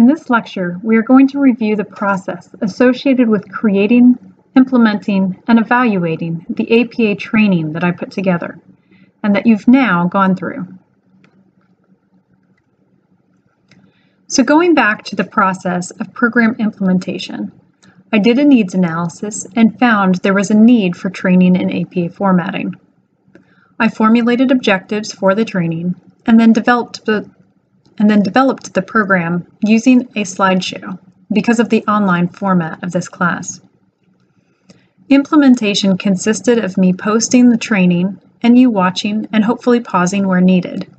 In this lecture, we are going to review the process associated with creating, implementing, and evaluating the APA training that I put together and that you've now gone through. So going back to the process of program implementation, I did a needs analysis and found there was a need for training in APA formatting. I formulated objectives for the training and then developed the and then developed the program using a slideshow because of the online format of this class. Implementation consisted of me posting the training and you watching and hopefully pausing where needed.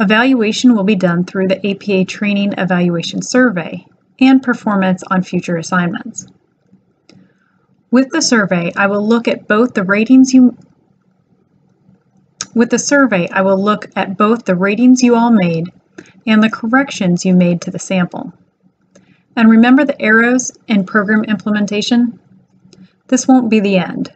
Evaluation will be done through the APA Training Evaluation Survey and performance on future assignments. With the survey, I will look at both the ratings you with the survey, I will look at both the ratings you all made and the corrections you made to the sample. And remember the arrows in program implementation? This won't be the end.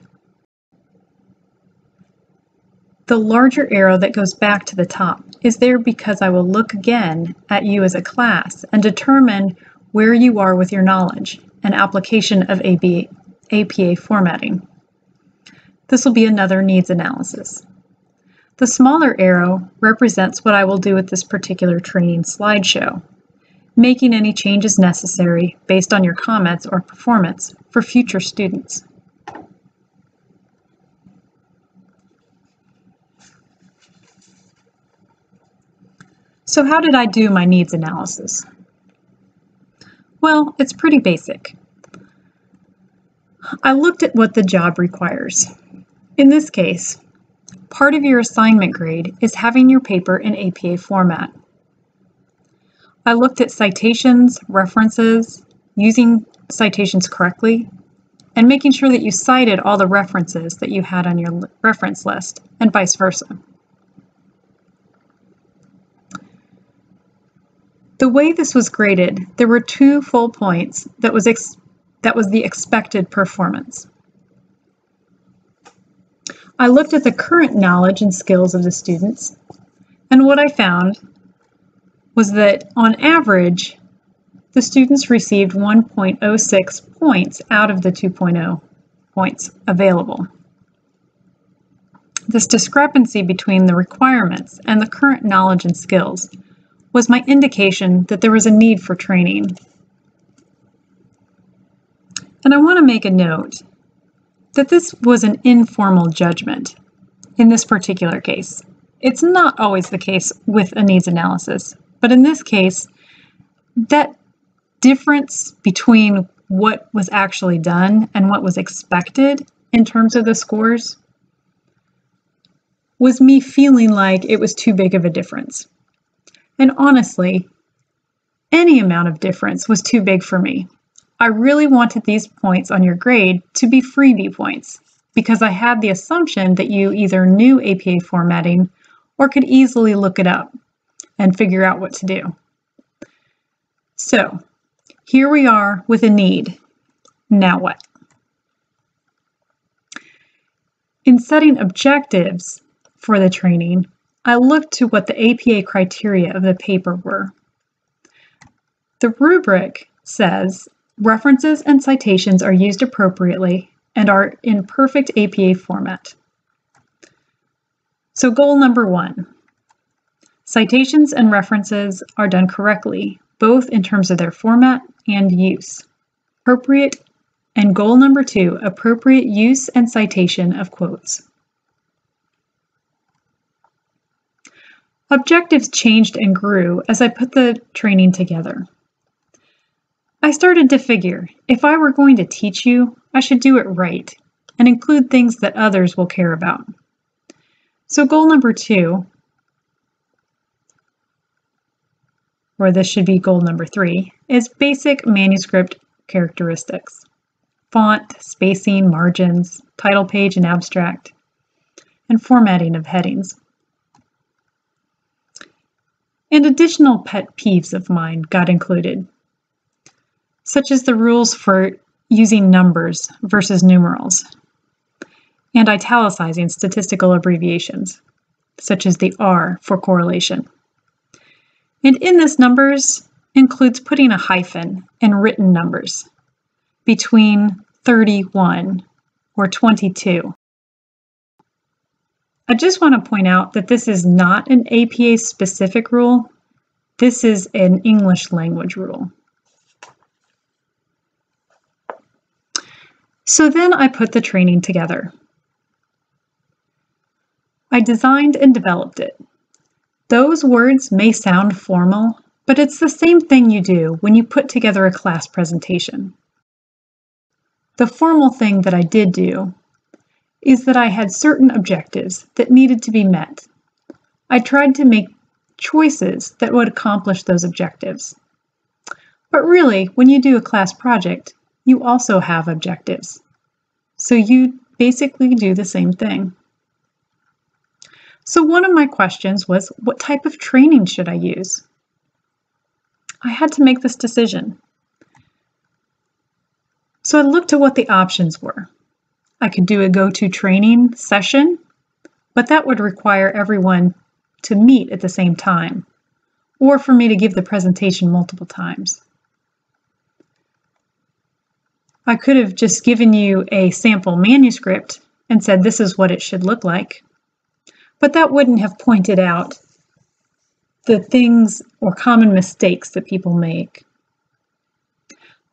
The larger arrow that goes back to the top is there because I will look again at you as a class and determine where you are with your knowledge and application of APA formatting. This will be another needs analysis. The smaller arrow represents what I will do with this particular training slideshow, making any changes necessary based on your comments or performance for future students. So how did I do my needs analysis? Well, it's pretty basic. I looked at what the job requires. In this case, Part of your assignment grade is having your paper in APA format. I looked at citations, references, using citations correctly, and making sure that you cited all the references that you had on your reference list, and vice versa. The way this was graded, there were two full points that was, that was the expected performance. I looked at the current knowledge and skills of the students, and what I found was that on average, the students received 1.06 points out of the 2.0 points available. This discrepancy between the requirements and the current knowledge and skills was my indication that there was a need for training. And I want to make a note that this was an informal judgment in this particular case. It's not always the case with a needs analysis, but in this case, that difference between what was actually done and what was expected in terms of the scores was me feeling like it was too big of a difference. And honestly, any amount of difference was too big for me. I really wanted these points on your grade to be freebie points because I had the assumption that you either knew APA formatting or could easily look it up and figure out what to do. So here we are with a need. Now what? In setting objectives for the training, I looked to what the APA criteria of the paper were. The rubric says References and citations are used appropriately and are in perfect APA format. So goal number one, citations and references are done correctly, both in terms of their format and use. Appropriate and goal number two, appropriate use and citation of quotes. Objectives changed and grew as I put the training together. I started to figure if I were going to teach you, I should do it right and include things that others will care about. So, goal number two, or this should be goal number three, is basic manuscript characteristics font, spacing, margins, title page and abstract, and formatting of headings. And additional pet peeves of mine got included such as the rules for using numbers versus numerals, and italicizing statistical abbreviations, such as the R for correlation. And in this numbers includes putting a hyphen in written numbers between 31 or 22. I just want to point out that this is not an APA specific rule. This is an English language rule. So then I put the training together. I designed and developed it. Those words may sound formal, but it's the same thing you do when you put together a class presentation. The formal thing that I did do is that I had certain objectives that needed to be met. I tried to make choices that would accomplish those objectives. But really, when you do a class project, you also have objectives. So you basically do the same thing. So one of my questions was, what type of training should I use? I had to make this decision. So I looked at what the options were. I could do a go-to training session, but that would require everyone to meet at the same time, or for me to give the presentation multiple times. I could have just given you a sample manuscript and said this is what it should look like. But that wouldn't have pointed out the things or common mistakes that people make.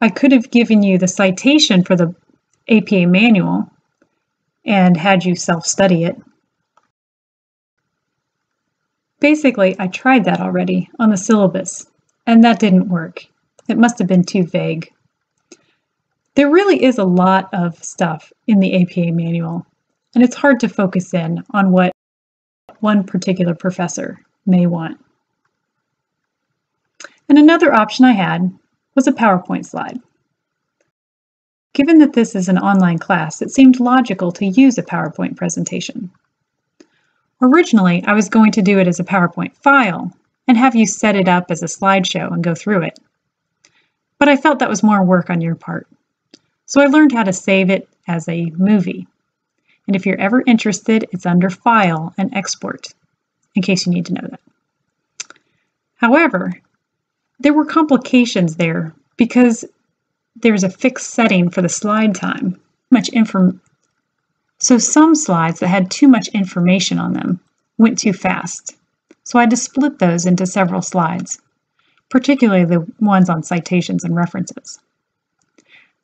I could have given you the citation for the APA manual and had you self-study it. Basically, I tried that already on the syllabus, and that didn't work. It must have been too vague. There really is a lot of stuff in the APA manual, and it's hard to focus in on what one particular professor may want. And another option I had was a PowerPoint slide. Given that this is an online class, it seemed logical to use a PowerPoint presentation. Originally, I was going to do it as a PowerPoint file and have you set it up as a slideshow and go through it. But I felt that was more work on your part. So I learned how to save it as a movie. And if you're ever interested, it's under File and Export, in case you need to know that. However, there were complications there because there's a fixed setting for the slide time. Much inform so some slides that had too much information on them went too fast. So I had to split those into several slides, particularly the ones on citations and references.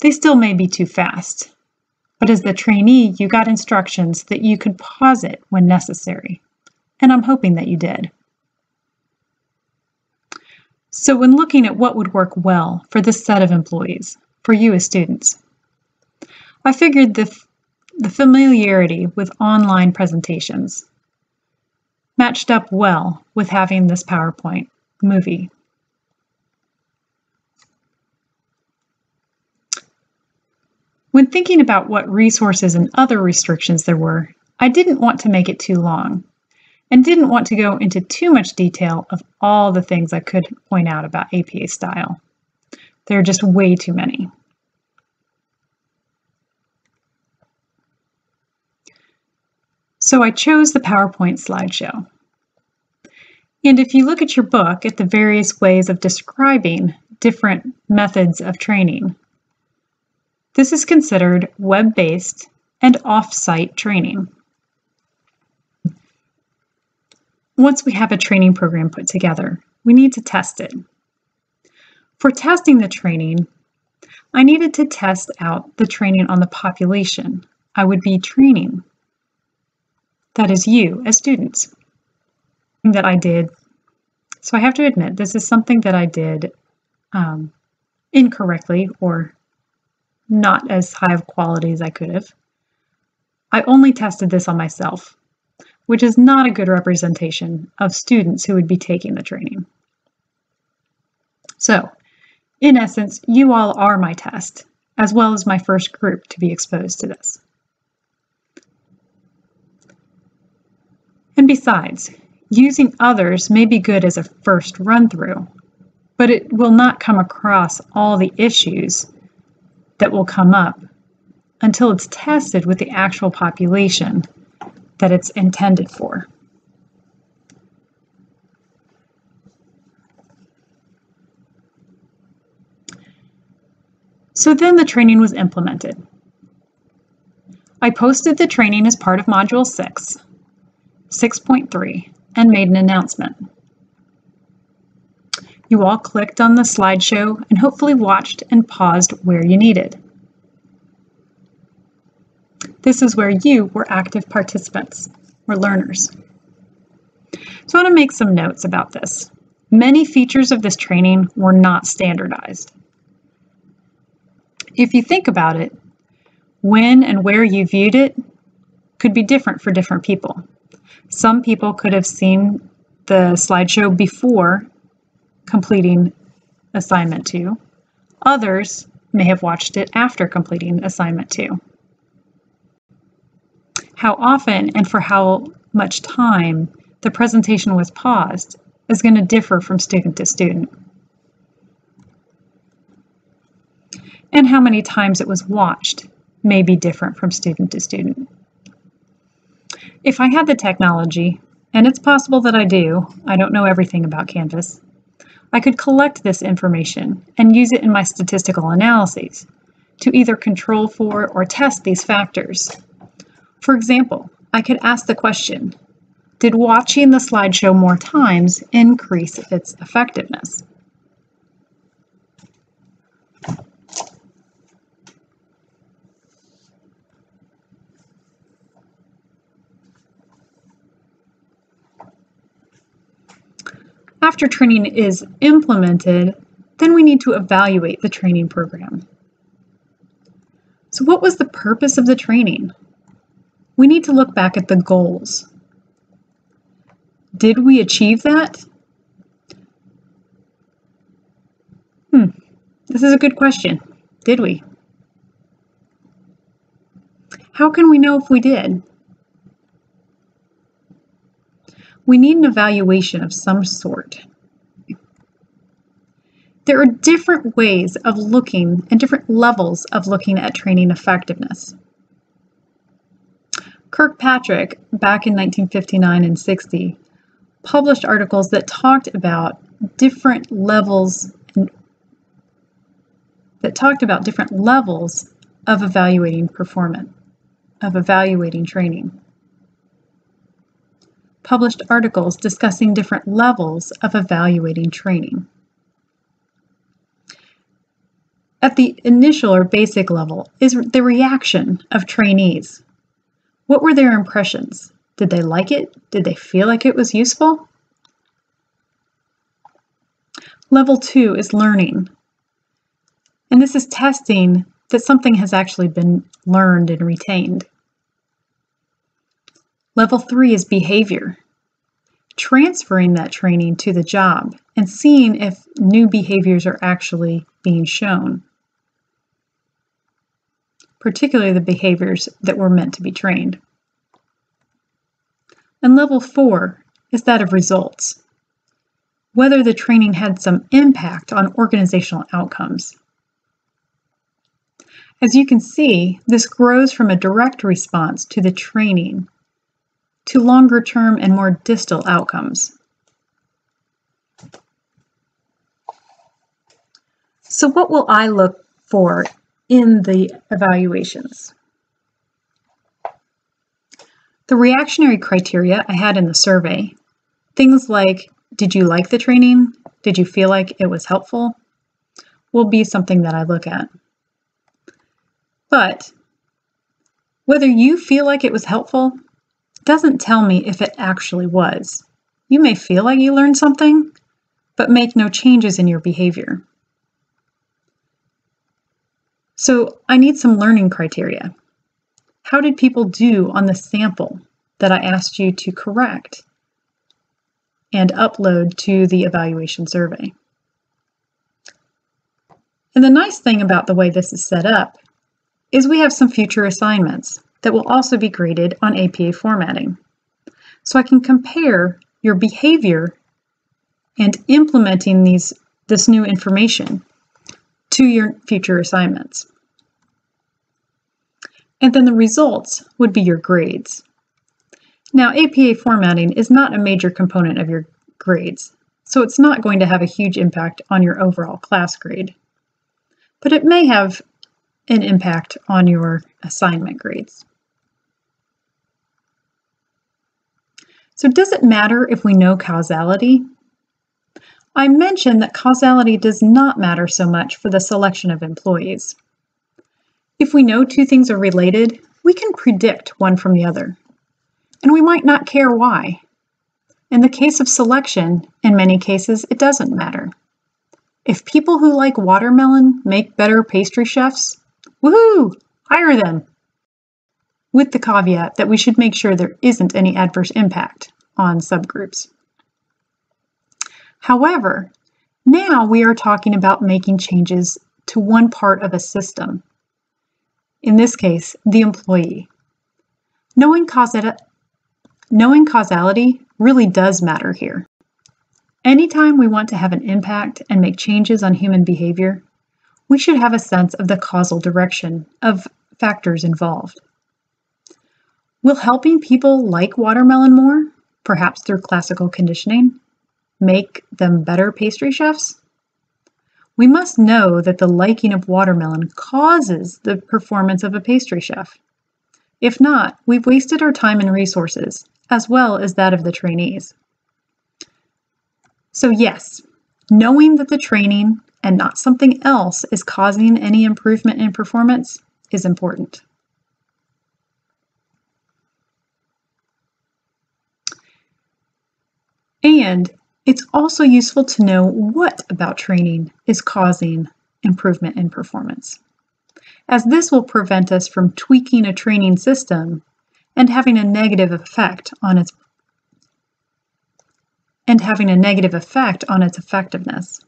They still may be too fast, but as the trainee, you got instructions that you could pause it when necessary, and I'm hoping that you did. So when looking at what would work well for this set of employees, for you as students, I figured the, the familiarity with online presentations matched up well with having this PowerPoint movie When thinking about what resources and other restrictions there were, I didn't want to make it too long and didn't want to go into too much detail of all the things I could point out about APA style. There are just way too many. So I chose the PowerPoint slideshow. And if you look at your book at the various ways of describing different methods of training, this is considered web-based and off-site training. Once we have a training program put together, we need to test it. For testing the training, I needed to test out the training on the population I would be training. That is you as students. That I did. So I have to admit, this is something that I did um, incorrectly or not as high of quality as I could have. I only tested this on myself, which is not a good representation of students who would be taking the training. So, in essence, you all are my test, as well as my first group to be exposed to this. And besides, using others may be good as a first run through, but it will not come across all the issues that will come up until it's tested with the actual population that it's intended for. So then the training was implemented. I posted the training as part of Module 6, 6.3, and made an announcement. You all clicked on the slideshow and hopefully watched and paused where you needed. This is where you were active participants, or learners. So I want to make some notes about this. Many features of this training were not standardized. If you think about it, when and where you viewed it could be different for different people. Some people could have seen the slideshow before completing assignment two. Others may have watched it after completing assignment two. How often and for how much time the presentation was paused is going to differ from student to student. And how many times it was watched may be different from student to student. If I had the technology, and it's possible that I do, I don't know everything about Canvas, I could collect this information and use it in my statistical analyses to either control for or test these factors. For example, I could ask the question, did watching the slideshow more times increase its effectiveness? After training is implemented, then we need to evaluate the training program. So what was the purpose of the training? We need to look back at the goals. Did we achieve that? Hmm, this is a good question. Did we? How can we know if we did? We need an evaluation of some sort. There are different ways of looking and different levels of looking at training effectiveness. Kirkpatrick, back in 1959 and 60, published articles that talked about different levels that talked about different levels of evaluating performance, of evaluating training published articles discussing different levels of evaluating training. At the initial or basic level is the reaction of trainees. What were their impressions? Did they like it? Did they feel like it was useful? Level two is learning. And this is testing that something has actually been learned and retained. Level three is behavior. Transferring that training to the job and seeing if new behaviors are actually being shown, particularly the behaviors that were meant to be trained. And level four is that of results, whether the training had some impact on organizational outcomes. As you can see, this grows from a direct response to the training to longer term and more distal outcomes. So what will I look for in the evaluations? The reactionary criteria I had in the survey, things like, did you like the training? Did you feel like it was helpful? Will be something that I look at. But whether you feel like it was helpful doesn't tell me if it actually was. You may feel like you learned something, but make no changes in your behavior. So I need some learning criteria. How did people do on the sample that I asked you to correct and upload to the evaluation survey? And the nice thing about the way this is set up is we have some future assignments that will also be graded on APA formatting. So I can compare your behavior and implementing these this new information to your future assignments. And then the results would be your grades. Now, APA formatting is not a major component of your grades, so it's not going to have a huge impact on your overall class grade. But it may have an impact on your assignment grades. So does it matter if we know causality? I mentioned that causality does not matter so much for the selection of employees. If we know two things are related, we can predict one from the other. And we might not care why. In the case of selection, in many cases, it doesn't matter. If people who like watermelon make better pastry chefs, woohoo, hire them. With the caveat that we should make sure there isn't any adverse impact on subgroups. However, now we are talking about making changes to one part of a system. In this case, the employee. Knowing, knowing causality really does matter here. Anytime we want to have an impact and make changes on human behavior, we should have a sense of the causal direction of factors involved. Will helping people like watermelon more, perhaps through classical conditioning, make them better pastry chefs? We must know that the liking of watermelon causes the performance of a pastry chef. If not, we've wasted our time and resources, as well as that of the trainees. So yes, knowing that the training and not something else is causing any improvement in performance is important. And it's also useful to know what about training is causing improvement in performance, as this will prevent us from tweaking a training system and having a negative effect on its and having a negative effect on its effectiveness.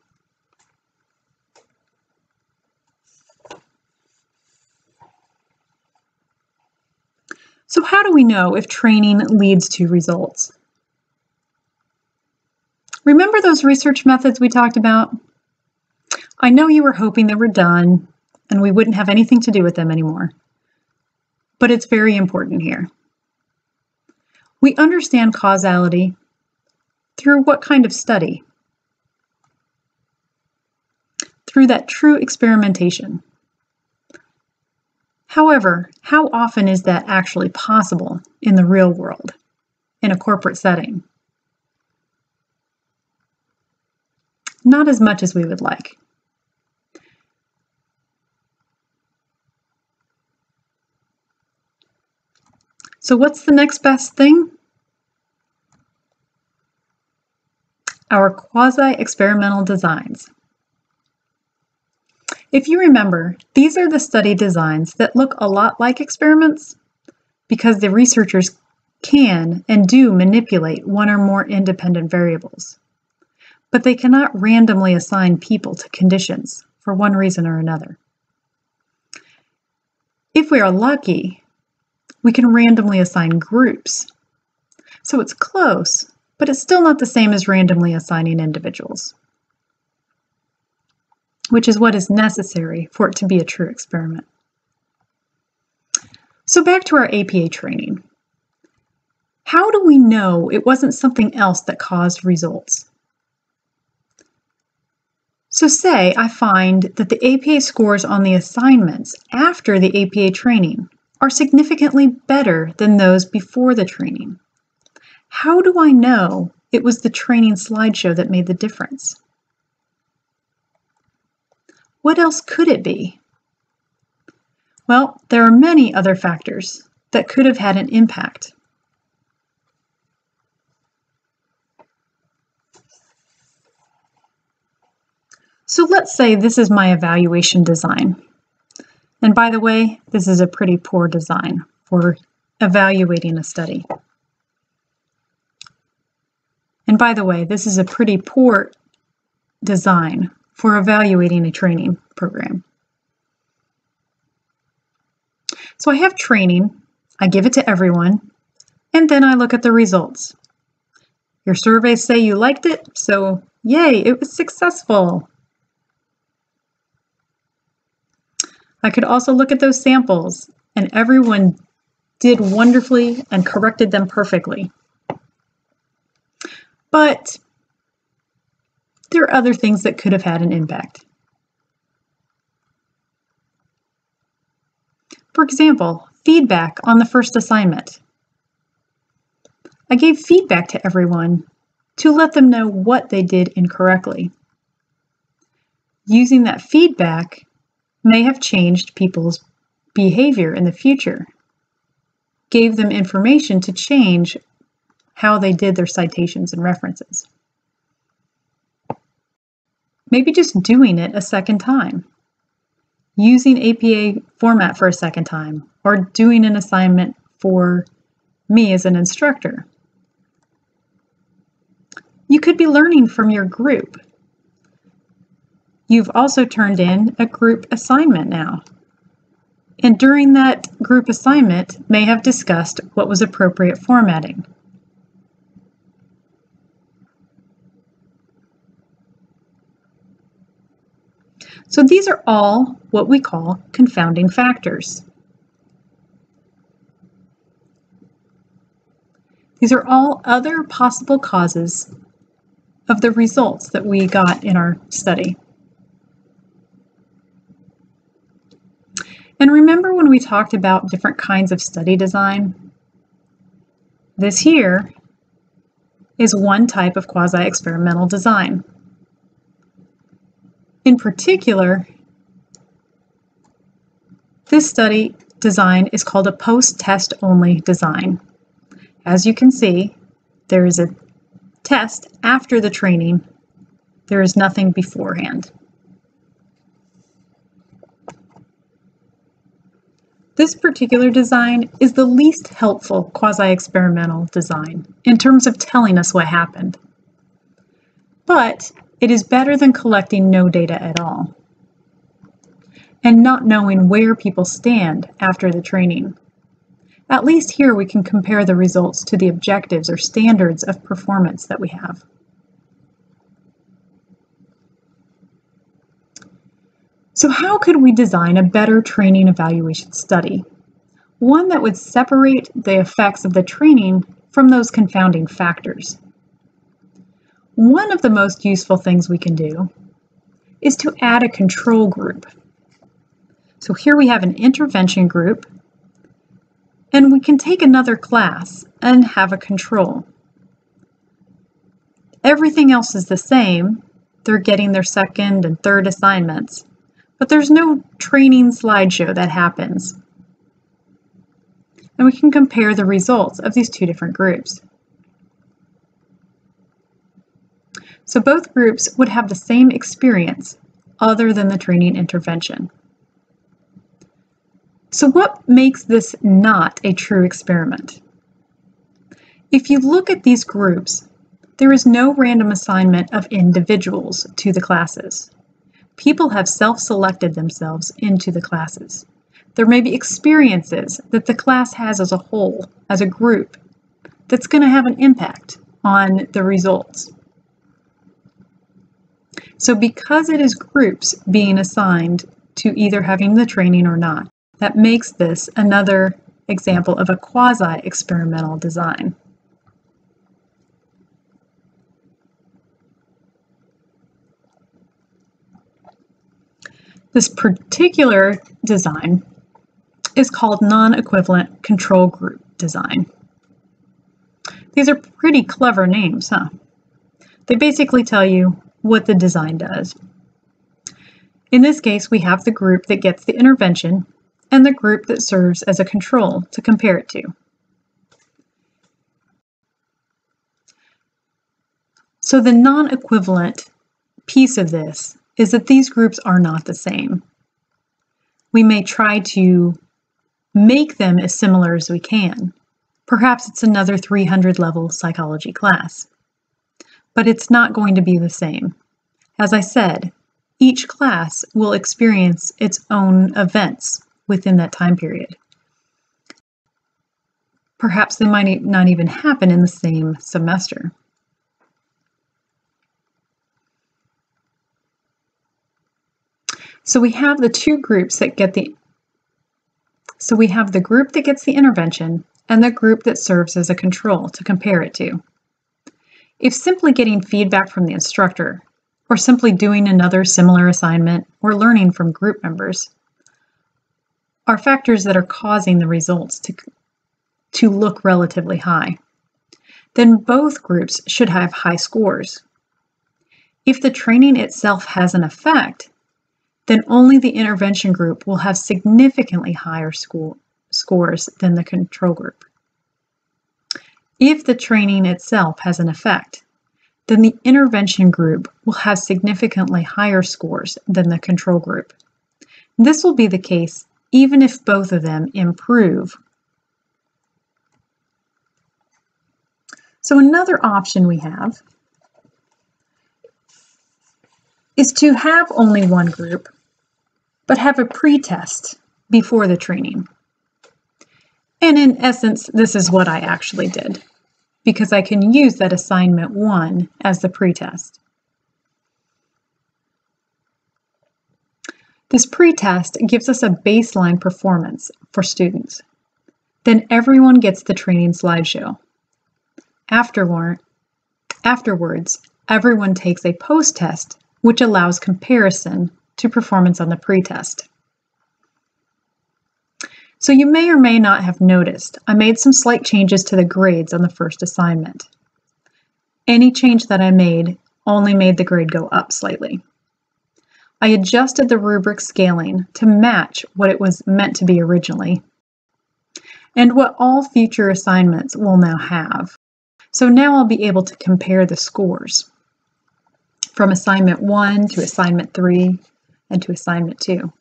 So how do we know if training leads to results? Remember those research methods we talked about? I know you were hoping they were done and we wouldn't have anything to do with them anymore. But it's very important here. We understand causality through what kind of study? Through that true experimentation. However, how often is that actually possible in the real world, in a corporate setting? Not as much as we would like. So what's the next best thing? Our quasi-experimental designs. If you remember, these are the study designs that look a lot like experiments because the researchers can and do manipulate one or more independent variables but they cannot randomly assign people to conditions for one reason or another. If we are lucky, we can randomly assign groups. So it's close, but it's still not the same as randomly assigning individuals, which is what is necessary for it to be a true experiment. So back to our APA training. How do we know it wasn't something else that caused results? So say I find that the APA scores on the assignments after the APA training are significantly better than those before the training. How do I know it was the training slideshow that made the difference? What else could it be? Well, there are many other factors that could have had an impact. So let's say this is my evaluation design. And by the way, this is a pretty poor design for evaluating a study. And by the way, this is a pretty poor design for evaluating a training program. So I have training, I give it to everyone, and then I look at the results. Your surveys say you liked it, so yay, it was successful. I could also look at those samples and everyone did wonderfully and corrected them perfectly. But there are other things that could have had an impact. For example, feedback on the first assignment. I gave feedback to everyone to let them know what they did incorrectly. Using that feedback may have changed people's behavior in the future, gave them information to change how they did their citations and references. Maybe just doing it a second time, using APA format for a second time, or doing an assignment for me as an instructor. You could be learning from your group. You've also turned in a group assignment now. And during that group assignment, may have discussed what was appropriate formatting. So these are all what we call confounding factors. These are all other possible causes of the results that we got in our study. And remember when we talked about different kinds of study design? This here is one type of quasi-experimental design. In particular, this study design is called a post-test only design. As you can see, there is a test after the training. There is nothing beforehand. This particular design is the least helpful quasi-experimental design in terms of telling us what happened. But it is better than collecting no data at all and not knowing where people stand after the training. At least here we can compare the results to the objectives or standards of performance that we have. So how could we design a better training evaluation study? One that would separate the effects of the training from those confounding factors. One of the most useful things we can do is to add a control group. So here we have an intervention group, and we can take another class and have a control. Everything else is the same. They're getting their second and third assignments but there's no training slideshow that happens. And we can compare the results of these two different groups. So both groups would have the same experience other than the training intervention. So what makes this not a true experiment? If you look at these groups, there is no random assignment of individuals to the classes. People have self-selected themselves into the classes. There may be experiences that the class has as a whole, as a group, that's going to have an impact on the results. So because it is groups being assigned to either having the training or not, that makes this another example of a quasi-experimental design. This particular design is called non-equivalent control group design. These are pretty clever names, huh? They basically tell you what the design does. In this case, we have the group that gets the intervention and the group that serves as a control to compare it to. So the non-equivalent piece of this is that these groups are not the same. We may try to make them as similar as we can. Perhaps it's another 300 level psychology class. But it's not going to be the same. As I said, each class will experience its own events within that time period. Perhaps they might not even happen in the same semester. So we have the two groups that get the, so we have the group that gets the intervention and the group that serves as a control to compare it to. If simply getting feedback from the instructor, or simply doing another similar assignment, or learning from group members, are factors that are causing the results to, to look relatively high. Then both groups should have high scores. If the training itself has an effect, then only the intervention group will have significantly higher score, scores than the control group. If the training itself has an effect, then the intervention group will have significantly higher scores than the control group. This will be the case even if both of them improve. So another option we have is to have only one group, but have a pre-test before the training. And in essence, this is what I actually did, because I can use that assignment one as the pretest. This pretest gives us a baseline performance for students. Then everyone gets the training slideshow. Afterward, afterwards, everyone takes a post-test, which allows comparison to performance on the pretest. So you may or may not have noticed, I made some slight changes to the grades on the first assignment. Any change that I made only made the grade go up slightly. I adjusted the rubric scaling to match what it was meant to be originally, and what all future assignments will now have. So now I'll be able to compare the scores from assignment 1 to assignment 3 and to assignment 2.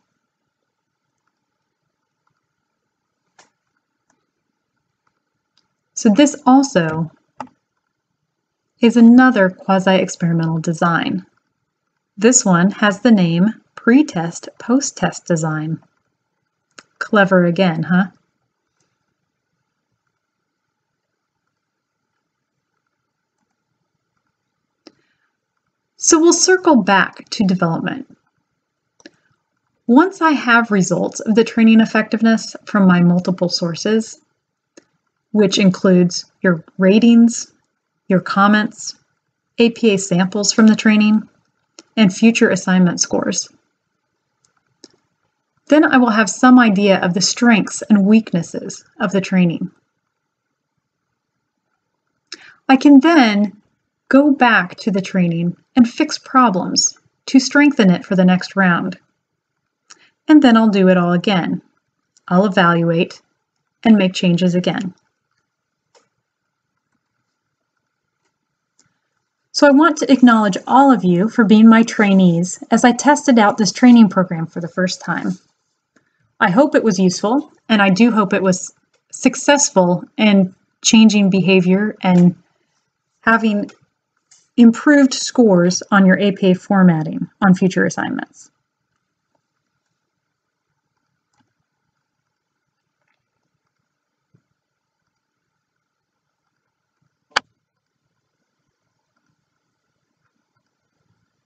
So this also is another quasi-experimental design. This one has the name Pre-Test Post-Test Design. Clever again, huh? So we'll circle back to development. Once I have results of the training effectiveness from my multiple sources, which includes your ratings, your comments, APA samples from the training, and future assignment scores. Then I will have some idea of the strengths and weaknesses of the training. I can then go back to the training and fix problems to strengthen it for the next round. And then I'll do it all again. I'll evaluate and make changes again. So I want to acknowledge all of you for being my trainees as I tested out this training program for the first time. I hope it was useful, and I do hope it was successful in changing behavior and having improved scores on your APA formatting on future assignments.